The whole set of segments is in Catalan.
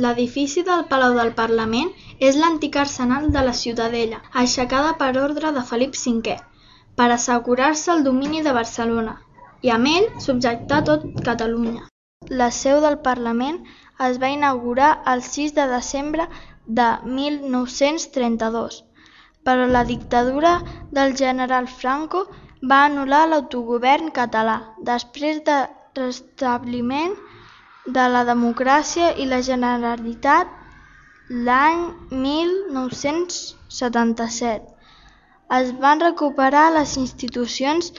L'edifici del Palau del Parlament és l'antic arsenal de la Ciutadella, aixecada per ordre de Felip V, per assegurar-se el domini de Barcelona, i amb ell subjectar tot Catalunya. La seu del Parlament es va inaugurar el 6 de desembre de 1932, però la dictadura del general Franco va anul·lar l'autogovern català després del restabliment de la democràcia i la Generalitat l'any 1977. Es van recuperar les institucions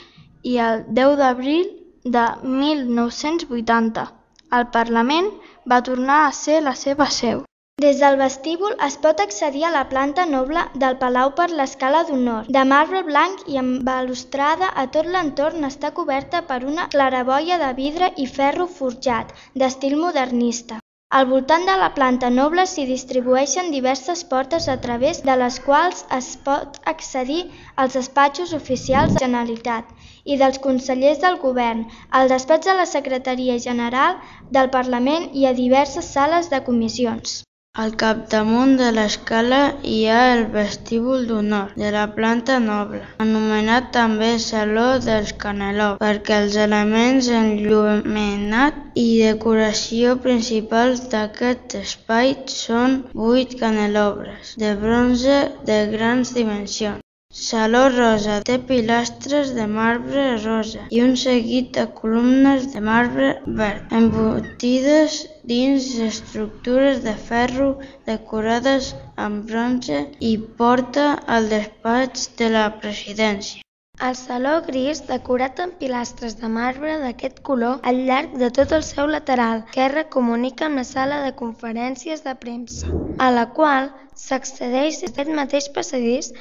i el 10 d'abril de 1980 el Parlament va tornar a ser la seva seu. Des del vestíbul es pot accedir a la planta noble del palau per l'escala d'honor. De marbre blanc i amb balustrada a tot l'entorn està coberta per una claraboia de vidre i ferro forjat, d'estil modernista. Al voltant de la planta noble s'hi distribueixen diverses portes a través de les quals es pot accedir als despatxos oficials de la Generalitat i dels consellers del Govern, al despatx de la Secretaria General del Parlament i a diverses sales de comissions. Al capdamunt de l'escala hi ha el vestíbul d'honor de la planta noble, anomenat també Saló dels Canelops, perquè els elements enllumenat i decoració principals d'aquest espai són vuit canelobres de bronze de grans dimensions. Saló rosa té pilastres de marbre rosa i un seguit de columnes de marbre verd, embutides dins estructures de ferro decorades amb bronze i porta al despatx de la presidència. El saló gris, decorat amb pilastres de marbre d'aquest color al llarg de tot el seu lateral esquerre comunica amb la sala de conferències de premsa, a la qual s'accedeix des d'aquest mateix passadís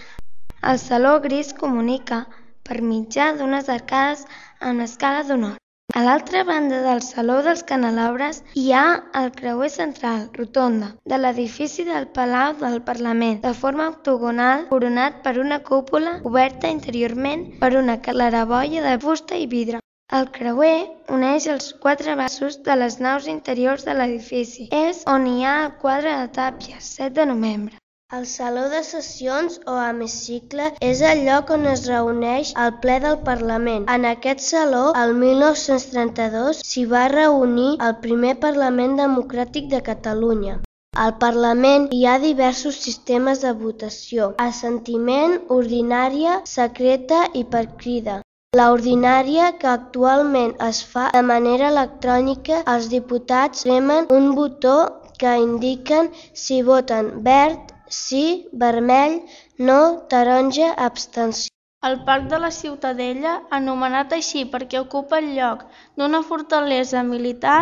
el saló gris comunica, per mitjà d'unes arcades amb l'escala d'honor. A l'altra banda del Saló dels Canelobres hi ha el creuer central, rotonda, de l'edifici del Palau del Parlament, de forma octogonal, coronat per una cúpula coberta interiorment per una claraboia de fusta i vidre. El creuer uneix els quatre baixos de les naus interiors de l'edifici. És on hi ha el quadre de tàpies, 7 de novembre. El saló de sessions o hemicicle és el lloc on es reuneix el ple del Parlament. En aquest saló, el 1932, s'hi va reunir el primer Parlament democràtic de Catalunya. Al Parlament hi ha diversos sistemes de votació, assentiment, ordinària, secreta i per crida. La ordinària, que actualment es fa de manera electrònica, els diputats premen un botó que indiquen si voten verd, sí, vermell, no, taronja, abstenció. El Parc de la Ciutadella, anomenat així perquè ocupa el lloc d'una fortalesa militar,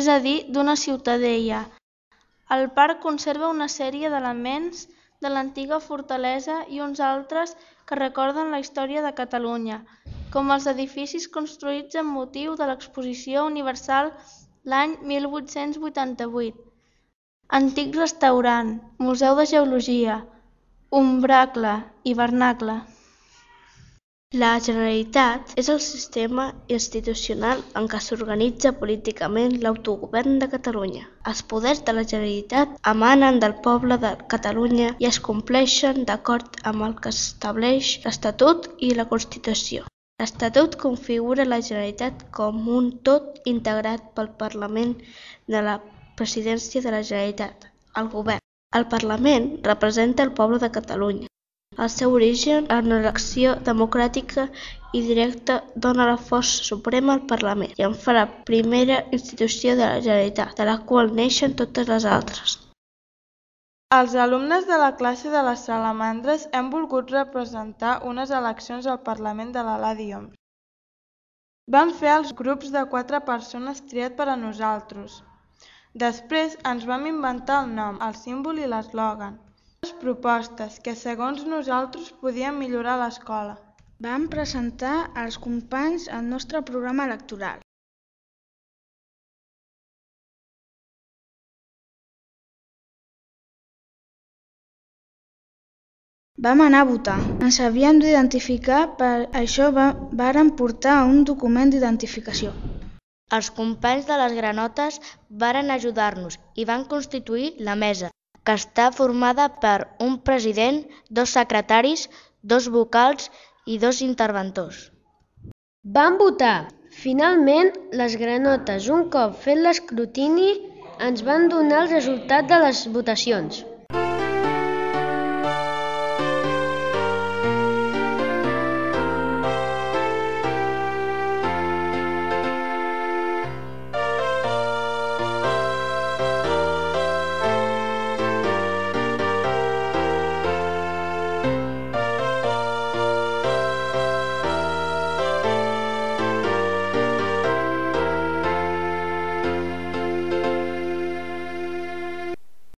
és a dir, d'una ciutadella. El parc conserva una sèrie d'elements de l'antiga fortalesa i uns altres que recorden la història de Catalunya, com els edificis construïts amb motiu de l'Exposició Universal l'any 1888, Antic restaurant, museu de geologia, umbracle i vernacle. La Generalitat és el sistema institucional en què s'organitza políticament l'autogovern de Catalunya. Els poders de la Generalitat emanen del poble de Catalunya i es compleixen d'acord amb el que estableix l'Estatut i la Constitució. L'Estatut configura la Generalitat com un tot integrat pel Parlament de la Presidència de la Generalitat, el Govern. El Parlament representa el poble de Catalunya. El seu origen en elecció democràtica i directa dona la força suprema al Parlament i en fa la primera institució de la Generalitat, de la qual neixen totes les altres. Els alumnes de la classe de les salamandres hem volgut representar unes eleccions al Parlament de l'Aladi Oms. Vam fer els grups de quatre persones triat per a nosaltres. Després ens vam inventar el nom, el símbol i l'eslògan. Les propostes que segons nosaltres podien millorar l'escola. Vam presentar als companys el nostre programa electoral. Vam anar a votar. Ens havíem d'identificar, per això vàrem portar un document d'identificació. Els companys de les granotes varen ajudar-nos i van constituir la mesa, que està formada per un president, dos secretaris, dos vocals i dos interventors. Vam votar. Finalment, les granotes, un cop fet l'escrutini, ens van donar el resultat de les votacions.